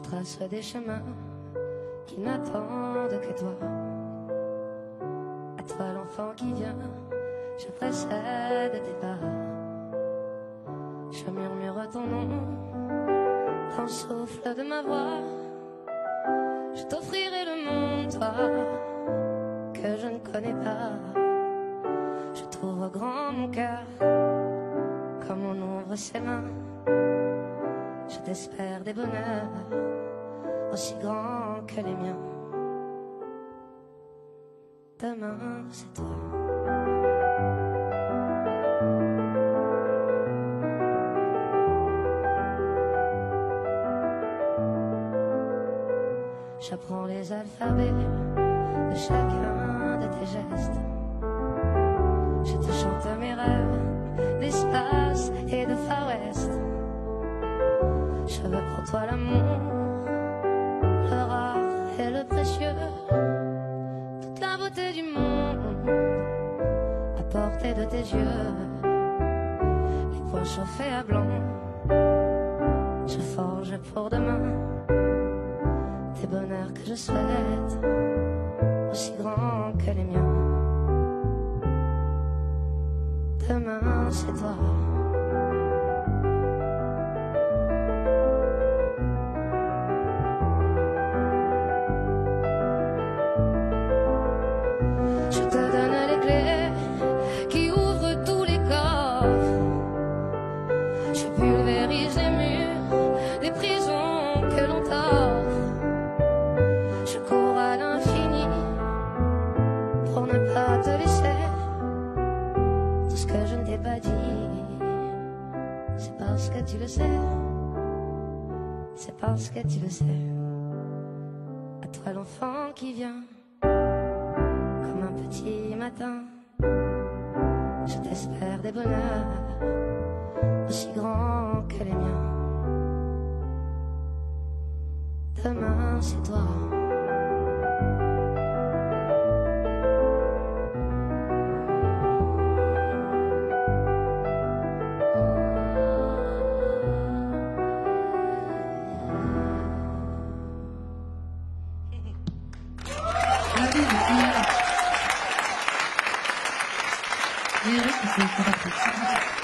trace des chemins qui n'attendent que toi. À toi l'enfant qui vient, je précède tes pas. Je murmure ton nom dans le souffle de ma voix. Je t'offrirai le monde, toi, que je ne connais pas. Je trouve grand mon cœur, comme on ouvre ses mains. Je t'espère des bonheurs aussi grands que les miens. Demain, c'est toi. J'apprends les alphabets de chacun de tes gestes. Je te chante Je veux pour toi l'amour, le rare et le précieux, toute la beauté du monde à portée de tes yeux. Les poings chauffés à blanc, je forge pour demain tes bonheurs que je souhaite, aussi grands que les miens. Je te donne les clés qui ouvrent tous les coffres. Je pulvérise les murs des prisons que l'on t'offre. Je cours à l'infini pour ne pas te laisser. Tout ce que je ne t'ai pas dit, c'est parce que tu le sais. C'est parce que tu le sais. À toi l'enfant qui vient petit matin. Je t'espère des bonheurs aussi grands que les miens. Demain, c'est toi. Beaucoup. Eric, c'est.